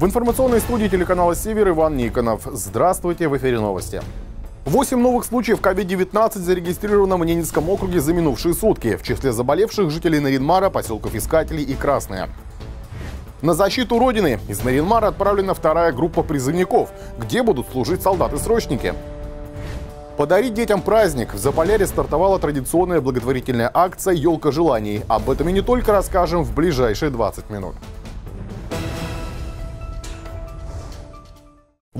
В информационной студии телеканала «Север» Иван Никонов. Здравствуйте, в эфире новости. Восемь новых случаев COVID-19 зарегистрировано в Ненецком округе за минувшие сутки. В числе заболевших жителей Наринмара, поселков Искателей и Красные. На защиту Родины из Наринмара отправлена вторая группа призывников, где будут служить солдаты-срочники. Подарить детям праздник. В Заполяре стартовала традиционная благотворительная акция «Елка желаний». Об этом и не только расскажем в ближайшие 20 минут.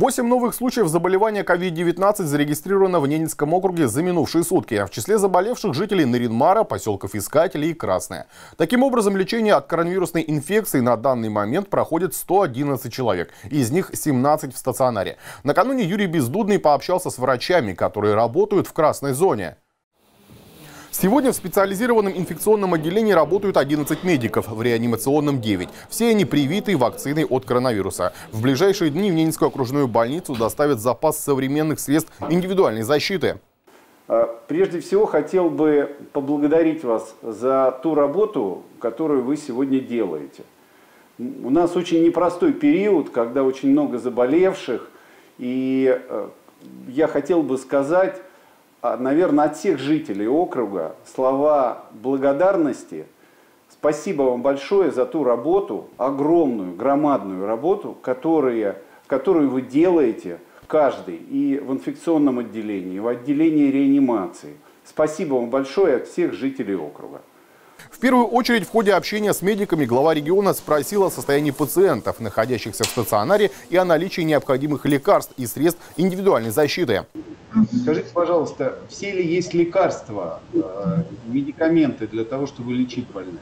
Восемь новых случаев заболевания COVID-19 зарегистрировано в Ненецком округе за минувшие сутки. В числе заболевших жителей Наринмара, поселков Искателей и Красное. Таким образом, лечение от коронавирусной инфекции на данный момент проходит 111 человек. Из них 17 в стационаре. Накануне Юрий Бездудный пообщался с врачами, которые работают в красной зоне. Сегодня в специализированном инфекционном отделении работают 11 медиков, в реанимационном 9. Все они привиты вакциной от коронавируса. В ближайшие дни в Ненецкую окружную больницу доставят запас современных средств индивидуальной защиты. А, прежде всего хотел бы поблагодарить вас за ту работу, которую вы сегодня делаете. У нас очень непростой период, когда очень много заболевших, и э, я хотел бы сказать, наверное, от всех жителей округа слова благодарности. Спасибо вам большое за ту работу, огромную, громадную работу, которые, которую вы делаете каждый и в инфекционном отделении, и в отделении реанимации. Спасибо вам большое от всех жителей округа. В первую очередь в ходе общения с медиками глава региона спросил о состоянии пациентов, находящихся в стационаре, и о наличии необходимых лекарств и средств индивидуальной защиты. Скажите, пожалуйста, все ли есть лекарства, э, медикаменты для того, чтобы лечить больных?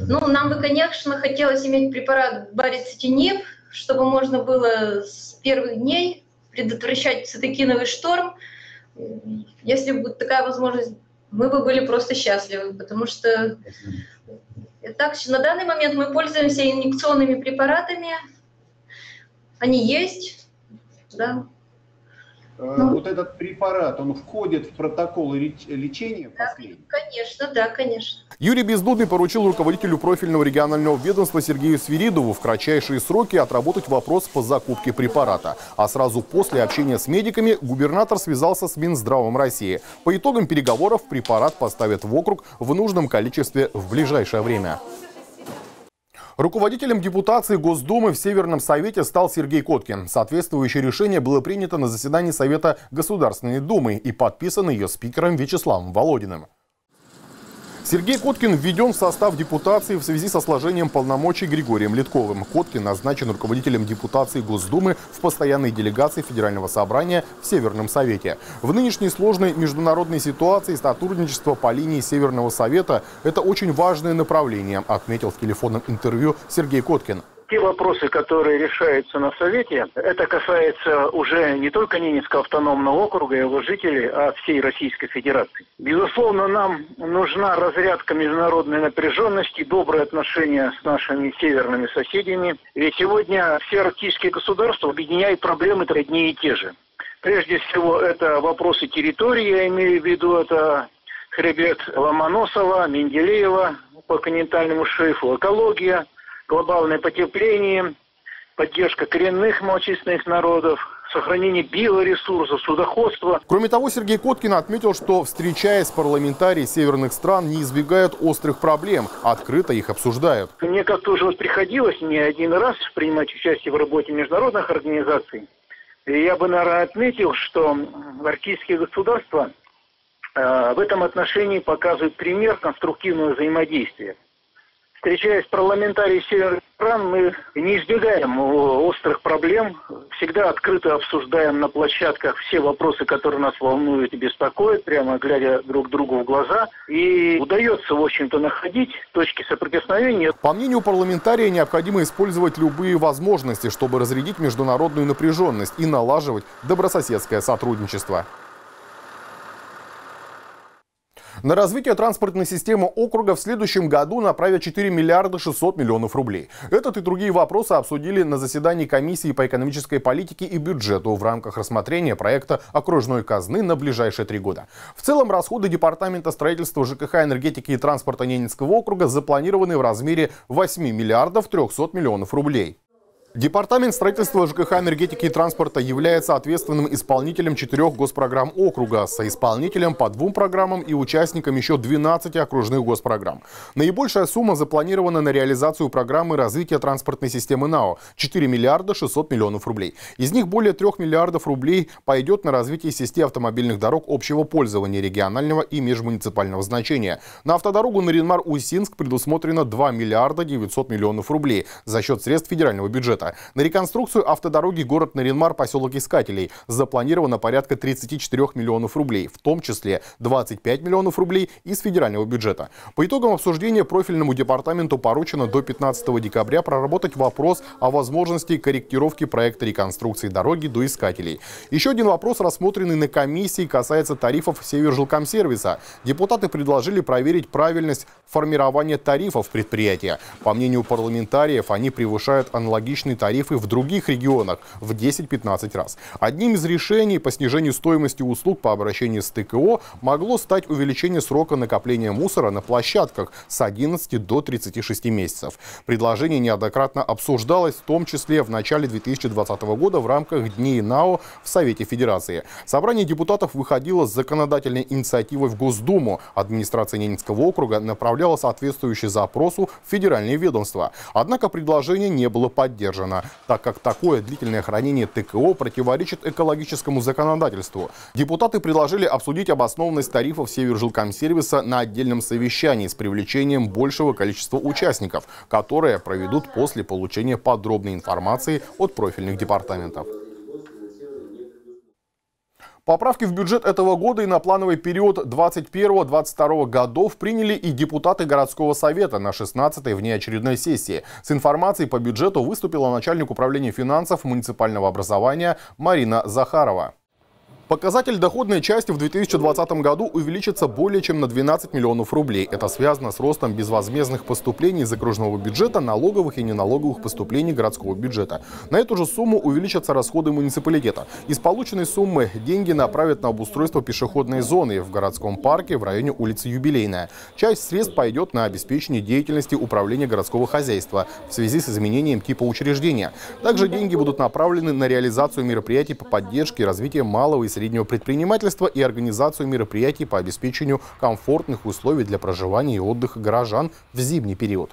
Ну, нам бы, конечно, хотелось иметь препарат барицетиниб, чтобы можно было с первых дней предотвращать цитокиновый шторм. Если будет такая возможность, мы бы были просто счастливы, потому что так, на данный момент мы пользуемся инъекционными препаратами, они есть, да, Э, ну, вот этот препарат, он входит в протокол лечения да, последний? Конечно, да, конечно. Юрий Бездудный поручил руководителю профильного регионального ведомства Сергею Свиридову в кратчайшие сроки отработать вопрос по закупке препарата. А сразу после общения с медиками губернатор связался с Минздравом России. По итогам переговоров препарат поставят в округ в нужном количестве в ближайшее время. Руководителем депутации Госдумы в Северном Совете стал Сергей Коткин. Соответствующее решение было принято на заседании Совета Государственной Думы и подписано ее спикером Вячеславом Володиным. Сергей Коткин введен в состав депутации в связи со сложением полномочий Григорием Литковым. Коткин назначен руководителем депутации Госдумы в постоянной делегации Федерального собрания в Северном Совете. В нынешней сложной международной ситуации сотрудничество по линии Северного Совета – это очень важное направление, отметил в телефонном интервью Сергей Коткин те вопросы, которые решаются на Совете, это касается уже не только Ненецкого автономного округа и его жителей, а всей Российской Федерации. Безусловно, нам нужна разрядка международной напряженности, добрые отношения с нашими северными соседями. Ведь сегодня все арктические государства объединяют проблемы одни и те же. Прежде всего, это вопросы территории, я имею в виду, это хребет Ломоносова, Менделеева по континентальному шейфу, экология – глобальное потепление, поддержка коренных малочисленных народов, сохранение биоресурсов, судоходства. Кроме того, Сергей Коткин отметил, что, встречаясь с парламентариями северных стран, не избегают острых проблем, открыто их обсуждают. Мне как-то уже вот приходилось не один раз принимать участие в работе международных организаций. И я бы, наверное, отметил, что арктические государства э, в этом отношении показывают пример конструктивного взаимодействия встречаясь с парламентарией северных стран, мы не избегаем острых проблем, всегда открыто обсуждаем на площадках все вопросы, которые нас волнуют и беспокоят, прямо глядя друг другу в глаза. И удается, в общем-то, находить точки соприкосновения. По мнению парламентария, необходимо использовать любые возможности, чтобы разрядить международную напряженность и налаживать добрососедское сотрудничество. На развитие транспортной системы округа в следующем году направят 4 миллиарда 600 миллионов рублей. Этот и другие вопросы обсудили на заседании комиссии по экономической политике и бюджету в рамках рассмотрения проекта окружной казны на ближайшие три года. В целом расходы Департамента строительства ЖКХ, энергетики и транспорта Ненецкого округа запланированы в размере 8 миллиардов 300 миллионов рублей. Департамент строительства ЖКХ, энергетики и транспорта является ответственным исполнителем четырех госпрограмм округа, соисполнителем по двум программам и участником еще 12 окружных госпрограмм. Наибольшая сумма запланирована на реализацию программы развития транспортной системы НАО – 4 миллиарда 600 миллионов рублей. Из них более 3 миллиардов рублей пойдет на развитие сети автомобильных дорог общего пользования регионального и межмуниципального значения. На автодорогу Наринмар-Усинск предусмотрено 2 миллиарда 900 миллионов рублей за счет средств федерального бюджета бюджета. На реконструкцию автодороги город Наринмар, поселок Искателей запланировано порядка 34 миллионов рублей, в том числе 25 миллионов рублей из федерального бюджета. По итогам обсуждения профильному департаменту поручено до 15 декабря проработать вопрос о возможности корректировки проекта реконструкции дороги до Искателей. Еще один вопрос, рассмотренный на комиссии, касается тарифов Севержилкомсервиса. Депутаты предложили проверить правильность формирования тарифов предприятия. По мнению парламентариев, они превышают аналогичные различные тарифы в других регионах в 10-15 раз. Одним из решений по снижению стоимости услуг по обращению с ТКО могло стать увеличение срока накопления мусора на площадках с 11 до 36 месяцев. Предложение неоднократно обсуждалось, в том числе в начале 2020 года в рамках Дней НАО в Совете Федерации. Собрание депутатов выходило с законодательной инициативой в Госдуму. Администрация Ненецкого округа направляла соответствующий запросу в федеральные ведомства. Однако предложение не было поддержано задержана, так как такое длительное хранение ТКО противоречит экологическому законодательству. Депутаты предложили обсудить обоснованность тарифов Севержилкомсервиса на отдельном совещании с привлечением большего количества участников, которые проведут после получения подробной информации от профильных департаментов. Поправки в бюджет этого года и на плановый период 2021-2022 годов приняли и депутаты городского совета на 16-й внеочередной сессии. С информацией по бюджету выступила начальник управления финансов муниципального образования Марина Захарова. Показатель доходной части в 2020 году увеличится более чем на 12 миллионов рублей. Это связано с ростом безвозмездных поступлений из окружного бюджета, налоговых и неналоговых поступлений городского бюджета. На эту же сумму увеличатся расходы муниципалитета. Из полученной суммы деньги направят на обустройство пешеходной зоны в городском парке в районе улицы Юбилейная. Часть средств пойдет на обеспечение деятельности управления городского хозяйства в связи с изменением типа учреждения. Также деньги будут направлены на реализацию мероприятий по поддержке и развитию малого и среднего среднего предпринимательства и организацию мероприятий по обеспечению комфортных условий для проживания и отдыха горожан в зимний период.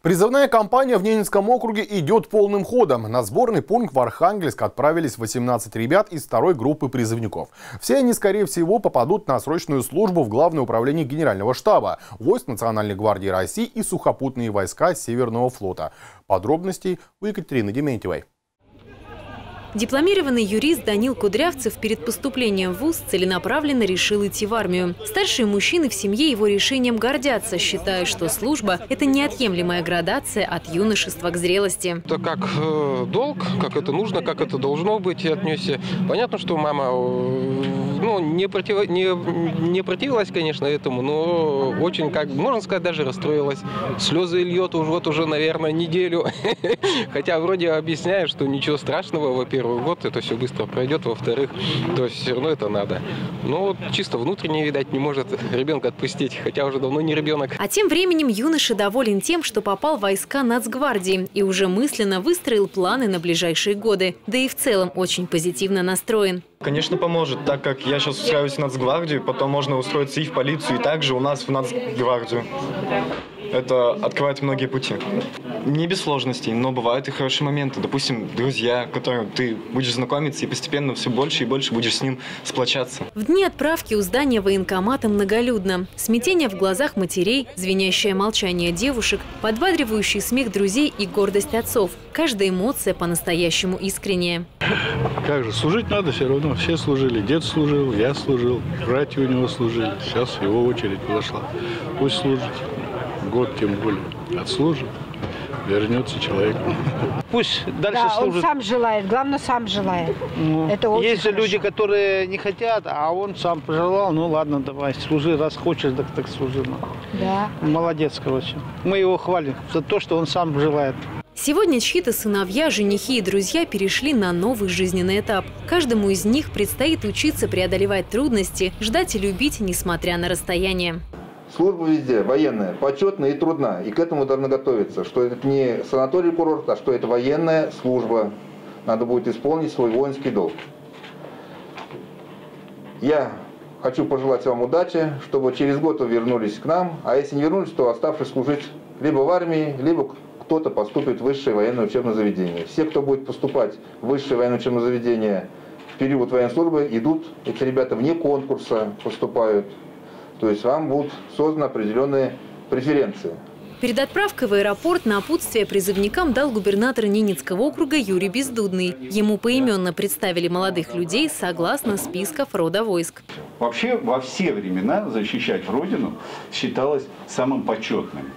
Призывная кампания в Ненецком округе идет полным ходом. На сборный пункт в Архангельск отправились 18 ребят из второй группы призывников. Все они, скорее всего, попадут на срочную службу в Главное управление Генерального штаба, войск Национальной гвардии России и сухопутные войска Северного флота. Подробностей у Екатерины Дементьевой. Дипломированный юрист Данил Кудрявцев перед поступлением в ВУЗ целенаправленно решил идти в армию. Старшие мужчины в семье его решением гордятся, считая, что служба – это неотъемлемая градация от юношества к зрелости. Это как э, долг, как это нужно, как это должно быть отнесся. Понятно, что мама э, ну, не, против, не, не противилась, конечно, этому, но очень, как можно сказать, даже расстроилась. Слезы льет уже, вот уже, наверное, неделю. Хотя вроде объясняю, что ничего страшного, во-первых, первый год это все быстро пройдет, во-вторых, то есть все равно это надо. Но вот чисто внутренне, видать, не может ребенка отпустить, хотя уже давно не ребенок. А тем временем юноша доволен тем, что попал в войска Нацгвардии и уже мысленно выстроил планы на ближайшие годы. Да и в целом очень позитивно настроен. Конечно, поможет, так как я сейчас устраиваюсь в Нацгвардию, потом можно устроиться и в полицию, и также у нас в Нацгвардию. Это открывает многие пути. Не без сложностей, но бывают и хорошие моменты. Допустим, друзья, которым ты будешь знакомиться, и постепенно все больше и больше будешь с ним сплочаться. В дни отправки у здания военкомата многолюдно. Смятение в глазах матерей, звенящее молчание девушек, подбадривающий смех друзей и гордость отцов. Каждая эмоция по-настоящему искренняя. Как же, служить надо все равно. Все служили. Дед служил, я служил, братья у него служили. Сейчас его очередь подошла. Пусть служит. Год тем более. Отслужит вернется человек. Пусть дальше да, служит. он сам желает, главное, сам желает. Ну, Это очень есть же люди, которые не хотят, а он сам пожелал, ну ладно, давай, служи, раз хочешь, так, так служи. Ну. Да. Молодец, короче. Мы его хвалим за то, что он сам желает. Сегодня чьи-то сыновья, женихи и друзья перешли на новый жизненный этап. Каждому из них предстоит учиться преодолевать трудности, ждать и любить, несмотря на расстояние. Служба везде, военная, почетная и трудна. И к этому должны готовиться, что это не санаторий курорт, а что это военная служба. Надо будет исполнить свой воинский долг. Я хочу пожелать вам удачи, чтобы через год вы вернулись к нам, а если не вернулись, то оставшись служить либо в армии, либо кто-то поступит в высшее военное учебное заведение. Все, кто будет поступать в высшее военное учебное заведение в период военной службы, идут, эти ребята вне конкурса поступают. То есть вам будут созданы определенные преференции. Перед отправкой в аэропорт напутствие призывникам дал губернатор Ненецкого округа Юрий Бездудный. Ему поименно представили молодых людей согласно списков рода войск. Вообще во все времена защищать Родину считалось самым почетным.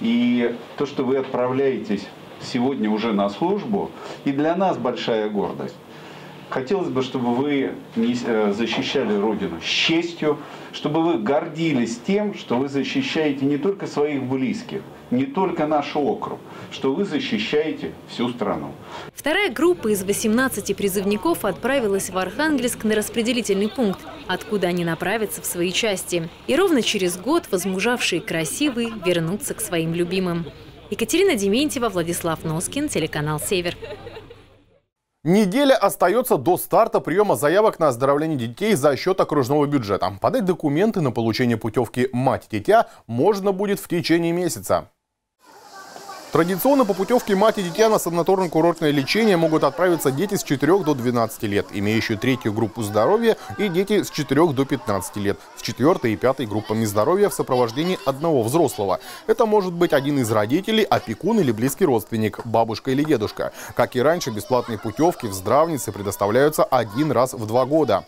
И то, что вы отправляетесь сегодня уже на службу, и для нас большая гордость. Хотелось бы, чтобы вы э, защищали Родину с честью, чтобы вы гордились тем, что вы защищаете не только своих близких, не только наш округ, что вы защищаете всю страну. Вторая группа из 18 призывников отправилась в Архангельск на распределительный пункт, откуда они направятся в свои части. И ровно через год возмужавшие красивые вернутся к своим любимым. Екатерина Дементьева, Владислав Носкин, телеканал «Север». Неделя остается до старта приема заявок на оздоровление детей за счет окружного бюджета. Подать документы на получение путевки «Мать и дитя» можно будет в течение месяца. Традиционно по путевке мать и дитя на санаторно-курортное лечение могут отправиться дети с 4 до 12 лет, имеющие третью группу здоровья, и дети с 4 до 15 лет, с четвертой и пятой группами здоровья в сопровождении одного взрослого. Это может быть один из родителей, опекун или близкий родственник, бабушка или дедушка. Как и раньше, бесплатные путевки в здравнице предоставляются один раз в два года.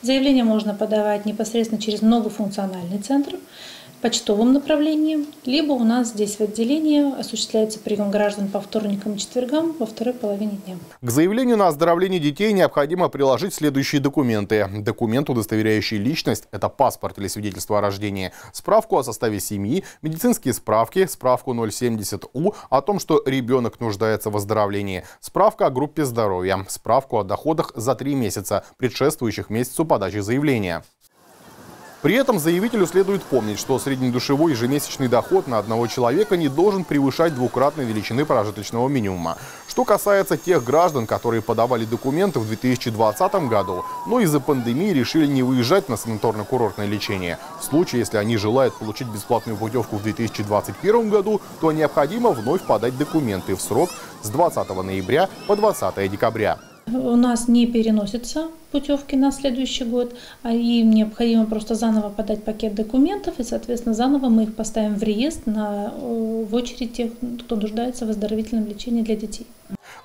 Заявление можно подавать непосредственно через многофункциональный центр почтовым направлением, либо у нас здесь в отделении осуществляется прием граждан по вторникам и четвергам во второй половине дня. К заявлению на оздоровление детей необходимо приложить следующие документы. Документ, удостоверяющий личность, это паспорт или свидетельство о рождении, справку о составе семьи, медицинские справки, справку 070У о том, что ребенок нуждается в оздоровлении, справка о группе здоровья, справку о доходах за три месяца, предшествующих месяцу подачи заявления. При этом заявителю следует помнить, что среднедушевой ежемесячный доход на одного человека не должен превышать двукратной величины прожиточного минимума. Что касается тех граждан, которые подавали документы в 2020 году, но из-за пандемии решили не выезжать на санаторно-курортное лечение. В случае, если они желают получить бесплатную путевку в 2021 году, то необходимо вновь подать документы в срок с 20 ноября по 20 декабря. У нас не переносятся путевки на следующий год, а им необходимо просто заново подать пакет документов, и, соответственно, заново мы их поставим в реестр на, в очередь тех, кто нуждается в оздоровительном лечении для детей.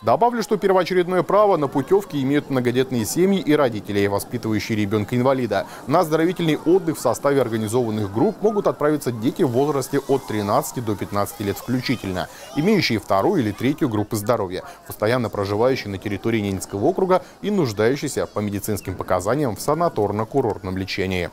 Добавлю, что первоочередное право на путевки имеют многодетные семьи и родители, воспитывающие ребенка-инвалида. На оздоровительный отдых в составе организованных групп могут отправиться дети в возрасте от 13 до 15 лет включительно, имеющие вторую или третью группы здоровья, постоянно проживающие на территории Ненецкого округа и нуждающиеся по медицинским показаниям в санаторно-курортном лечении.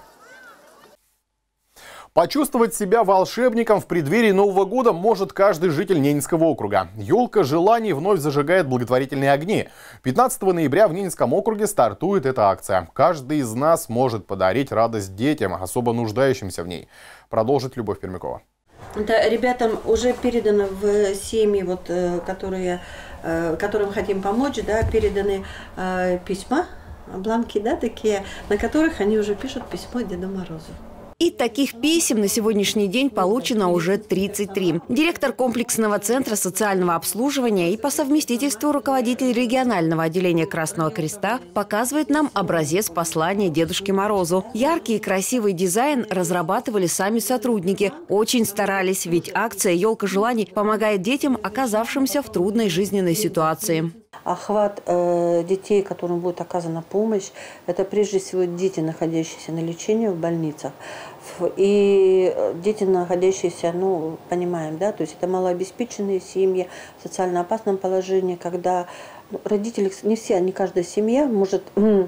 Почувствовать себя волшебником в преддверии Нового года может каждый житель Ненецкого округа. Елка желаний вновь зажигает благотворительные огни. 15 ноября в Ненецком округе стартует эта акция. Каждый из нас может подарить радость детям, особо нуждающимся в ней. Продолжит Любовь Пермякова. Да, ребятам уже передано в семьи, вот, э, которые, э, которым хотим помочь, да, переданы э, письма, бланки, да, такие, на которых они уже пишут письмо Деду Морозу. И таких писем на сегодняшний день получено уже 33. Директор комплексного центра социального обслуживания и по совместительству руководитель регионального отделения Красного Креста показывает нам образец послания Дедушке Морозу. Яркий и красивый дизайн разрабатывали сами сотрудники. Очень старались, ведь акция «Елка желаний» помогает детям, оказавшимся в трудной жизненной ситуации охват э, детей, которым будет оказана помощь, это прежде всего дети, находящиеся на лечении в больницах. И э, дети, находящиеся, ну, понимаем, да, то есть это малообеспеченные семьи в социально опасном положении, когда ну, родители, не все, не каждая семья может э,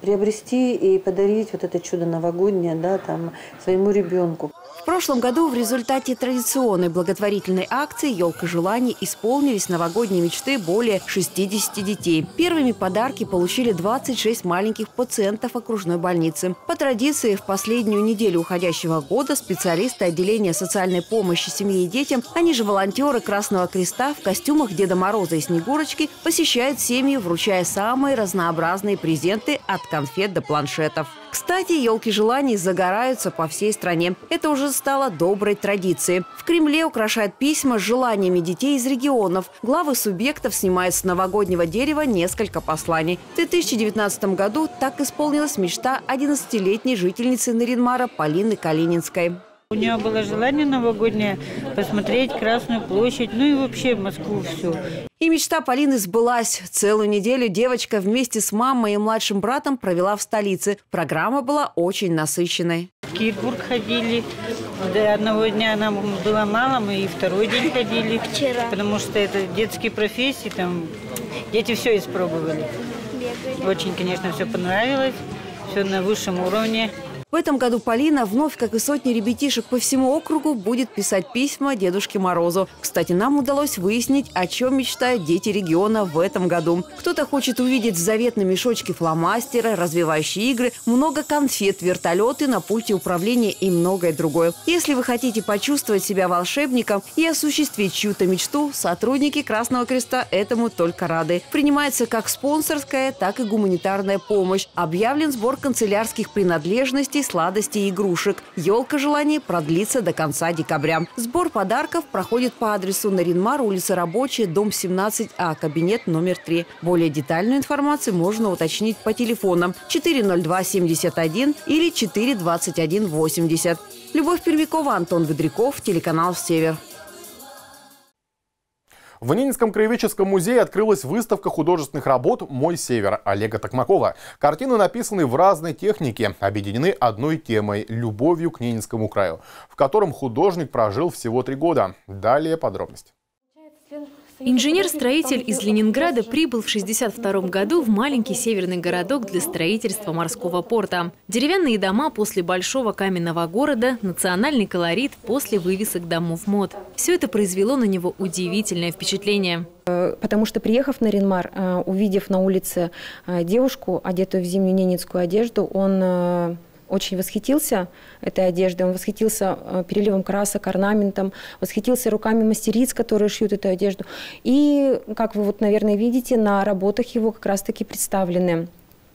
приобрести и подарить вот это чудо новогоднее, да, там, своему ребенку прошлом году в результате традиционной благотворительной акции «Елка желаний» исполнились новогодние мечты более 60 детей. Первыми подарки получили 26 маленьких пациентов окружной больницы. По традиции, в последнюю неделю уходящего года специалисты отделения социальной помощи семье и детям, они же волонтеры Красного Креста в костюмах Деда Мороза и Снегурочки посещают семьи, вручая самые разнообразные презенты от конфет до планшетов. Кстати, елки желаний загораются по всей стране. Это уже стало доброй традицией. В Кремле украшают письма с желаниями детей из регионов. Главы субъектов снимают с новогоднего дерева несколько посланий. В 2019 году так исполнилась мечта 11-летней жительницы Наринмара Полины Калининской. У нее было желание новогоднее посмотреть Красную площадь, ну и вообще Москву всю. И мечта Полины сбылась. Целую неделю девочка вместе с мамой и младшим братом провела в столице. Программа была очень насыщенной. В Кирбург ходили. До одного дня нам было мало, мы и второй день ходили. Вчера. Потому что это детские профессии, там дети все испробовали. Очень, конечно, все понравилось. Все на высшем уровне. В этом году Полина вновь, как и сотни ребятишек по всему округу, будет писать письма Дедушке Морозу. Кстати, нам удалось выяснить, о чем мечтают дети региона в этом году. Кто-то хочет увидеть в заветном мешочке фломастера, развивающие игры, много конфет, вертолеты на пульте управления и многое другое. Если вы хотите почувствовать себя волшебником и осуществить чью-то мечту, сотрудники Красного Креста этому только рады. Принимается как спонсорская, так и гуманитарная помощь. Объявлен сбор канцелярских принадлежностей сладостей, сладостей и игрушек. Елка желаний продлится до конца декабря. Сбор подарков проходит по адресу Наринмар, улица Рабочая, дом 17А, кабинет номер 3. Более детальную информацию можно уточнить по телефонам 40271 или 42180. Любовь Пермякова, Антон Ведряков, телеканал «Север». В Ненецком краеведческом музее открылась выставка художественных работ «Мой север» Олега Токмакова. Картины написаны в разной технике, объединены одной темой – любовью к Ненецкому краю, в котором художник прожил всего три года. Далее подробности. Инженер-строитель из Ленинграда прибыл в 1962 году в маленький северный городок для строительства морского порта. Деревянные дома после большого каменного города, национальный колорит после вывесок домов мод. Все это произвело на него удивительное впечатление. Э, потому что, приехав на Ренмар, э, увидев на улице э, девушку, одетую в зимнюю ненецкую одежду, он очень восхитился этой одеждой, он восхитился э, переливом красок, орнаментом, восхитился руками мастериц, которые шьют эту одежду. И, как вы вот, наверное, видите, на работах его как раз-таки представлены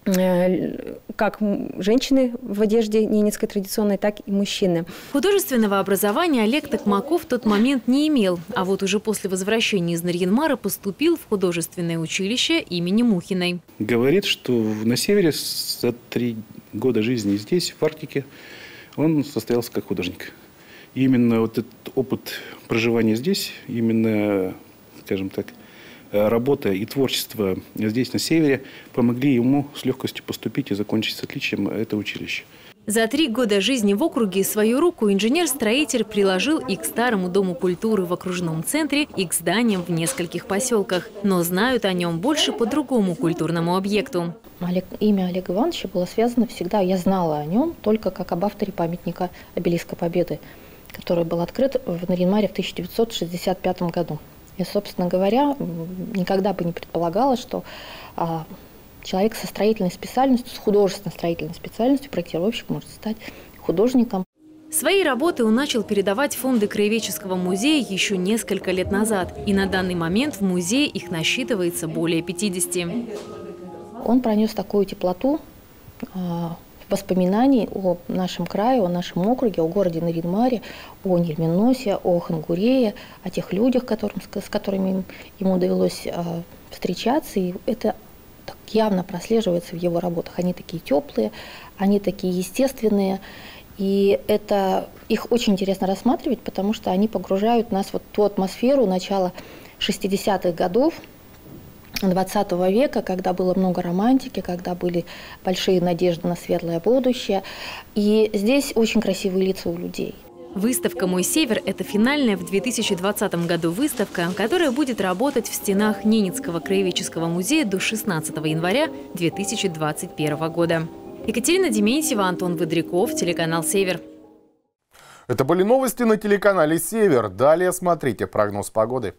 как женщины в одежде ненецкой традиционной, так и мужчины. Художественного образования Олег Токмаков в тот момент не имел, а вот уже после возвращения из Нарьянмара поступил в художественное училище имени Мухиной. Говорит, что на севере за три года жизни здесь, в Арктике, он состоялся как художник. И именно вот этот опыт проживания здесь, именно, скажем так, работа и творчество здесь, на севере, помогли ему с легкостью поступить и закончить с отличием это училище. За три года жизни в округе свою руку инженер-строитель приложил и к старому Дому культуры в окружном центре, и к зданиям в нескольких поселках. Но знают о нем больше по другому культурному объекту. Олег, имя Олега Ивановича было связано всегда, я знала о нем только как об авторе памятника обелиска Победы, который был открыт в Наринмаре в 1965 году. И, собственно говоря, никогда бы не предполагала, что а, человек со строительной специальностью, с художественной строительной специальностью, проектировщик может стать художником. Свои работы он начал передавать фонды Краеведческого музея еще несколько лет назад. И на данный момент в музее их насчитывается более 50. Он пронес такую теплоту а, воспоминаний о нашем крае, о нашем округе, о городе Наринмаре, о Нельминосе, о Хангурее, о тех людях, которым, с которыми ему довелось а, встречаться. И это так явно прослеживается в его работах. Они такие теплые, они такие естественные. И это их очень интересно рассматривать, потому что они погружают нас в ту атмосферу начала 60-х годов, 20 века, когда было много романтики, когда были большие надежды на светлое будущее. И здесь очень красивые лица у людей. Выставка «Мой север» – это финальная в 2020 году выставка, которая будет работать в стенах Ненецкого краеведческого музея до 16 января 2021 года. Екатерина Дементьева, Антон Выдряков, телеканал «Север». Это были новости на телеканале «Север». Далее смотрите прогноз погоды.